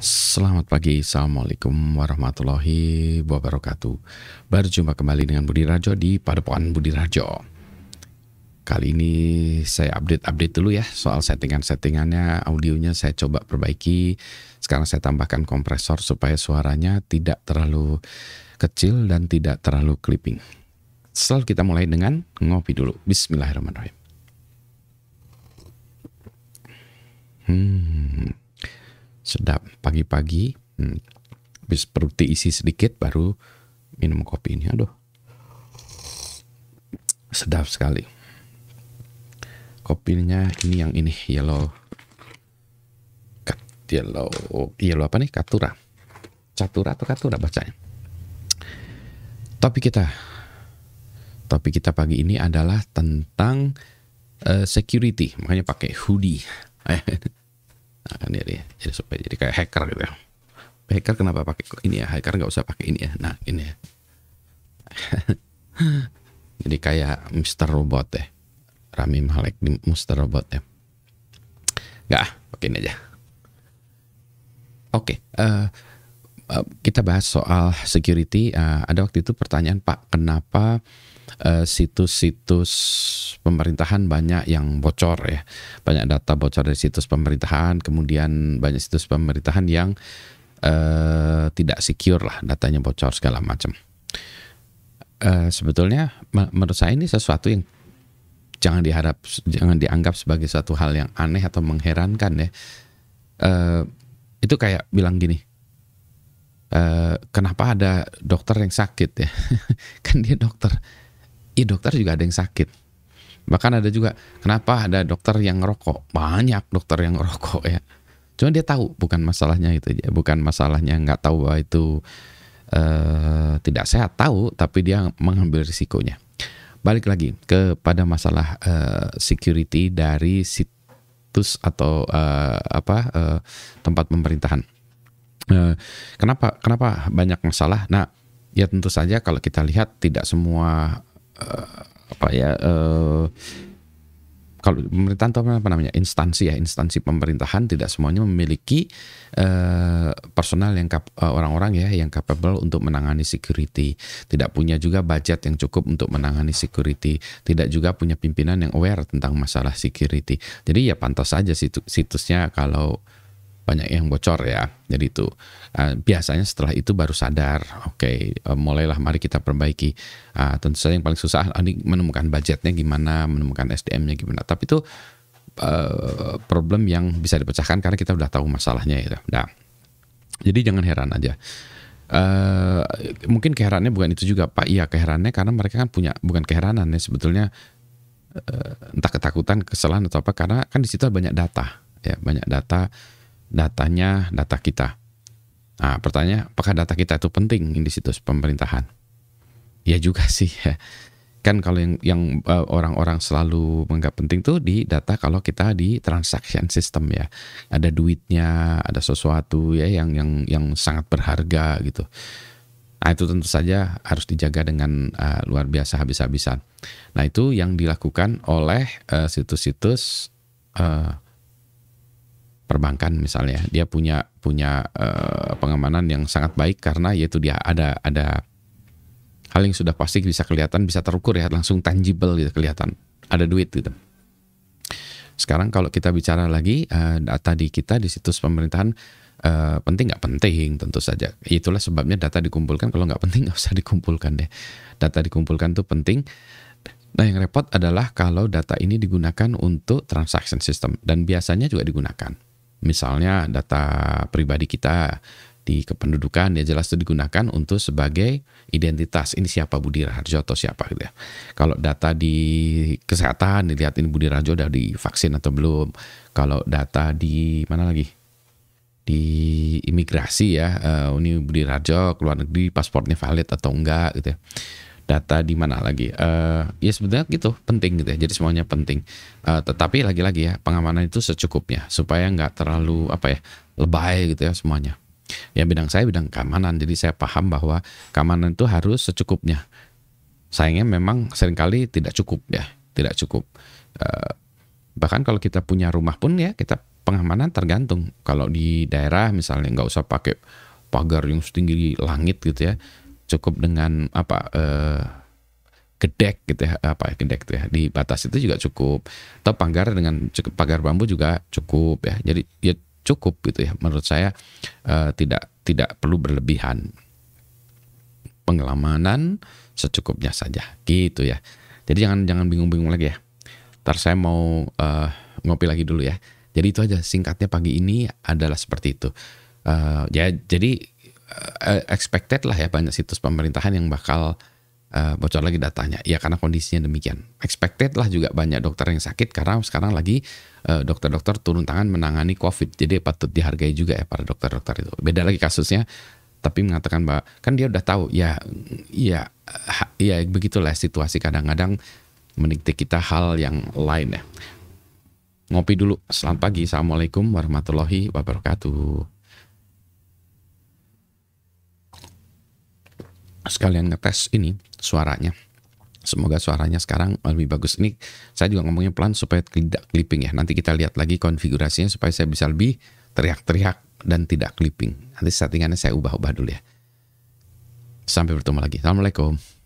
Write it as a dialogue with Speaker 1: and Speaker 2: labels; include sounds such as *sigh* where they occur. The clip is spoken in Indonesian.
Speaker 1: Selamat pagi, Assalamualaikum warahmatullahi wabarakatuh. Berjumpa kembali dengan Budi Rajo di Padepokan Budi Rajo. Kali ini saya update-update dulu ya soal settingan-settingannya, audionya saya coba perbaiki. Sekarang saya tambahkan kompresor supaya suaranya tidak terlalu kecil dan tidak terlalu clipping. Selalu kita mulai dengan ngopi dulu. Bismillahirrahmanirrahim. Hmm sedap pagi-pagi. Hmm, habis perut diisi sedikit baru minum kopi ini. Aduh. Sedap sekali. Kopinya ini yang ini yellow. Yellow. Yellow apa nih? Katura. Catura atau katura bacanya? Topik kita. Topik kita pagi ini adalah tentang uh, security. Makanya pakai hoodie *laughs* Nah, kan dia, jadi supaya jadi kayak hacker gitu ya. Hacker kenapa pakai ini ya? Hacker nggak usah pakai ini ya. Nah ini ya. *laughs* jadi kayak Mr. Robot ya. Rami Malek di Mr. Robot ya. Nggak, pakai ini aja. Oke, okay, uh, eh, uh, kita bahas soal security. Uh, ada waktu itu pertanyaan Pak, kenapa Eh, situs-situs pemerintahan banyak yang bocor ya. Banyak data bocor dari situs pemerintahan, kemudian banyak situs pemerintahan yang uh, tidak secure lah, datanya bocor segala macam. Uh, sebetulnya menurut saya ini sesuatu yang jangan diharap jangan dianggap sebagai suatu hal yang aneh atau mengherankan ya. Uh, itu kayak bilang gini, uh, kenapa ada dokter yang sakit ya? *laughs* kan dia dokter Iya dokter juga ada yang sakit. Bahkan ada juga kenapa ada dokter yang ngerokok? Banyak dokter yang *laughs* ngerokok ya. Cuma dia tahu bukan masalahnya itu bukan masalahnya nggak tahu bahwa itu uh, tidak sehat tahu, tapi dia mengambil risikonya. Balik lagi kepada masalah uh, security dari situs atau uh, apa uh, tempat pemerintahan. Uh, kenapa kenapa banyak masalah? Nah, ya tentu saja kalau kita lihat tidak semua uh, apa ya uh, kalau pemerintahan itu apa namanya instansi ya instansi pemerintahan tidak semuanya memiliki uh, personal yang orang-orang ya yang capable untuk menangani security. Tidak punya juga budget yang cukup untuk menangani security. Tidak juga punya pimpinan yang aware tentang masalah security. Jadi ya pantas saja situs situsnya kalau banyak yang bocor ya. Jadi itu uh, biasanya setelah itu baru sadar, oke, okay, uh, mulailah mari kita perbaiki. Uh, tentu saja yang paling susah uh, menemukan budgetnya gimana, menemukan SDM-nya gimana. Tapi itu uh, problem yang bisa dipecahkan karena kita udah tahu masalahnya ya. Nah, jadi jangan heran aja. Uh, mungkin keheranannya bukan itu juga Pak. Iya keheranannya karena mereka kan punya bukan keheranan ya sebetulnya uh, entah ketakutan, kesalahan atau apa karena kan di situ banyak data ya banyak data datanya data kita. Nah, pertanyaan apakah data kita itu penting di situs pemerintahan? Ya juga *laughs* sih. Kan kalau yang yang uh, orang-orang selalu menganggap penting tuh di data kalau kita di transaction system ya. Ada duitnya, ada sesuatu ya yang yang yang sangat berharga gitu. Nah, itu tentu saja harus dijaga dengan uh, luar biasa habis-habisan. Nah, itu yang dilakukan oleh uh, situs-situs uh, perbankan misalnya dia punya punya uh, pengamanan yang sangat baik karena yaitu dia ada ada hal yang sudah pasti bisa kelihatan bisa terukur ya langsung tangible gitu kelihatan. Ada duit gitu. Sekarang kalau kita bicara lagi uh, data di kita di situs pemerintahan uh, penting nggak penting? Tentu saja. Itulah sebabnya data dikumpulkan. Kalau nggak penting *laughs* nggak usah dikumpulkan deh. Data dikumpulkan tuh penting. Nah, yang repot adalah kalau data ini digunakan untuk transaction system. Dan biasanya juga digunakan. Misalnya data pribadi kita di kependudukan ya jelas itu digunakan untuk sebagai identitas ini siapa Budi Raharjo atau siapa gitu ya. Kalau data di kesehatan dilihat ini Budi Raharjo udah divaksin atau belum. Kalau data di mana lagi? Di imigrasi ya, uh, ini Budi Raharjo keluar negeri paspornya valid atau enggak gitu ya data di mana lagi. Uh, ya sebenarnya gitu penting gitu ya. Jadi semuanya penting. Uh, tetapi lagi-lagi ya pengamanan itu secukupnya. Supaya nggak terlalu apa ya lebay gitu ya semuanya. Ya bidang saya bidang keamanan. Jadi saya paham bahwa keamanan itu harus secukupnya. Sayangnya memang sering kali tidak cukup ya tidak cukup. Uh, bahkan kalau kita punya rumah pun ya kita pengamanan tergantung. Kalau di daerah misalnya nggak usah pakai pagar yang setinggi langit gitu ya, cukup dengan apa eh, gedek gitu ya, apa ya gedek gitu ya di batas itu juga cukup. Atau pagar dengan cukup pagar bambu juga cukup ya. Jadi ya cukup gitu ya. Menurut saya eh, tidak tidak perlu berlebihan. Pengamanan secukupnya saja gitu ya. Jadi jangan jangan bingung-bingung lagi ya. Ntar saya mau uh, ngopi lagi dulu ya. Jadi itu aja singkatnya pagi ini adalah seperti itu. Uh, ya jadi uh, expected lah ya banyak situs pemerintahan yang bakal uh, bocor lagi datanya. Ya karena kondisinya demikian. Expected lah juga banyak dokter yang sakit karena sekarang lagi dokter-dokter uh, turun tangan menangani COVID. Jadi patut dihargai juga ya para dokter-dokter itu. Beda lagi kasusnya tapi mengatakan bahwa kan dia udah tahu ya ya ya begitulah situasi kadang-kadang menikti kita hal yang lain ya. Ngopi dulu. Selamat pagi. Assalamualaikum warahmatullahi wabarakatuh. Sekalian ngetes ini suaranya. Semoga suaranya sekarang lebih bagus. Ini saya juga ngomongnya pelan supaya tidak clipping ya. Nanti kita lihat lagi konfigurasinya supaya saya bisa lebih teriak-teriak dan tidak clipping. Nanti settingannya saya ubah-ubah dulu ya. Sampai bertemu lagi. Assalamualaikum.